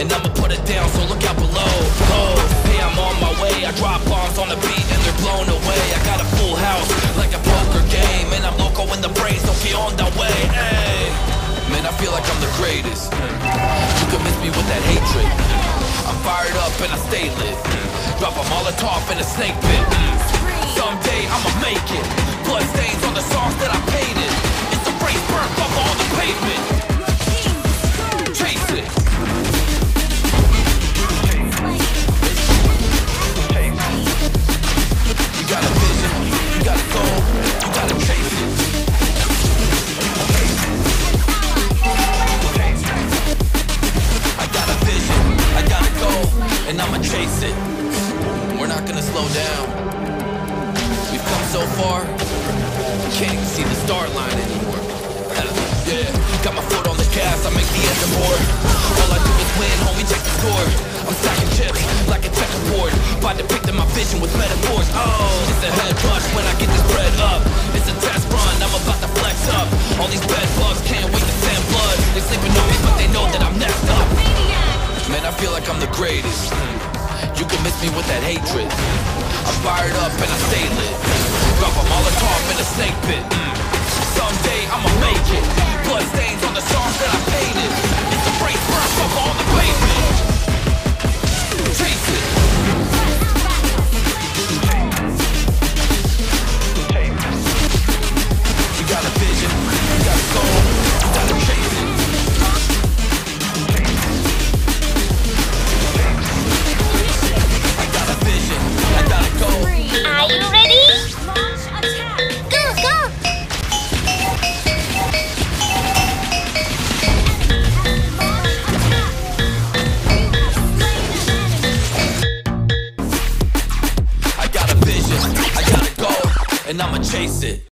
and I'ma put it down, so look out below. Oh, hey, I'm on my way. I drop bombs on the beat and they're blown away. I got a full house like a poker game, and I'm loco in the brain, so get on the way. Hey, man, I feel like I'm the greatest. You can miss me with that hatred. I'm fired up and I stay lit. Drop a Molotov in a snake pit. Someday I'ma make it. Blood stains on the songs chase it. We're not gonna slow down. We've come so far, we can't even see the start line anymore. yeah, got my foot on the gas, I make the engine roar. All I do is win, homie, check the score. I'm stacking chips like a checkerboard, by depicting my vision with metaphors. Oh, it's a head rush when I get this bread up. It's a test run, I'm about to flex up. All these bed bugs can't wait to send blood. They sleeping on me, but they know that I'm next up. Man, I feel like I'm the greatest. You can miss me with that hatred. I'm fired up and I stay lit. Drop a Molotov in a snake pit. And I'ma chase it.